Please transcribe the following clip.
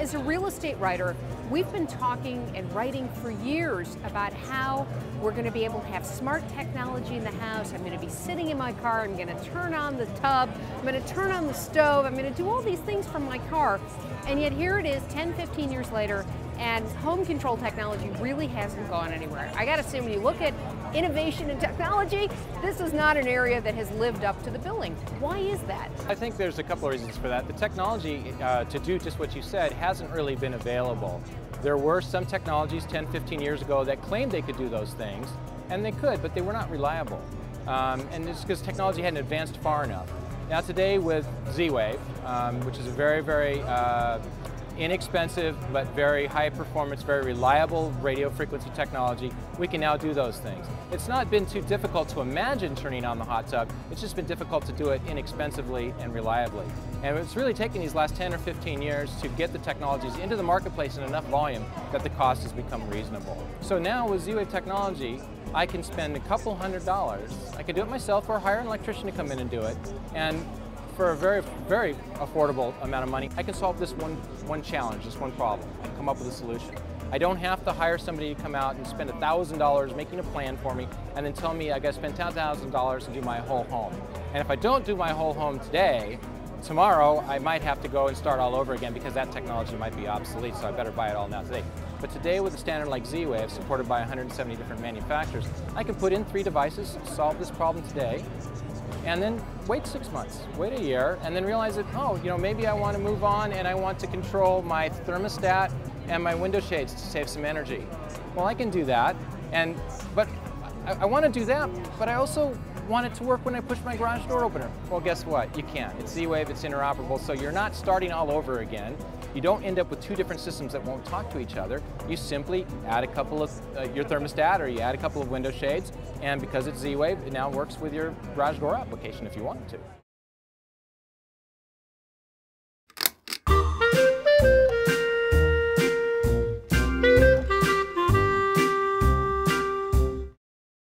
As a real estate writer, we've been talking and writing for years about how we're going to be able to have smart technology in the house. I'm going to be sitting in my car, I'm going to turn on the tub, I'm going to turn on the stove, I'm going to do all these things from my car. And yet here it is 10, 15 years later, and home control technology really hasn't gone anywhere. I got to say, when you look at innovation and technology, this is not an area that has lived up to the billing. Why is that? I think there's a couple of reasons for that. The technology uh, to do just what you said hasn't really been available. There were some technologies 10, 15 years ago that claimed they could do those things, and they could, but they were not reliable. Um, and it's because technology hadn't advanced far enough. Now today with Z-Wave, um, which is a very, very uh, inexpensive but very high performance, very reliable radio frequency technology, we can now do those things. It's not been too difficult to imagine turning on the hot tub, it's just been difficult to do it inexpensively and reliably. And it's really taken these last 10 or 15 years to get the technologies into the marketplace in enough volume that the cost has become reasonable. So now with Z-Wave technology, I can spend a couple hundred dollars. I can do it myself or hire an electrician to come in and do it. And for a very, very affordable amount of money, I can solve this one, one challenge, this one problem, and come up with a solution. I don't have to hire somebody to come out and spend $1,000 making a plan for me and then tell me I gotta spend $10,000 to do my whole home. And if I don't do my whole home today, tomorrow I might have to go and start all over again because that technology might be obsolete, so I better buy it all now today. But today with a standard like Z-Wave, supported by 170 different manufacturers, I can put in three devices, solve this problem today, and then wait six months, wait a year, and then realize that, oh, you know, maybe I want to move on and I want to control my thermostat and my window shades to save some energy. Well, I can do that, and but I, I want to do that, but I also want it to work when I push my garage door opener. Well, guess what? You can't. It's Z-Wave, it's interoperable, so you're not starting all over again. You don't end up with two different systems that won't talk to each other. You simply add a couple of uh, your thermostat or you add a couple of window shades, and because it's Z-Wave, it now works with your garage door application if you want to.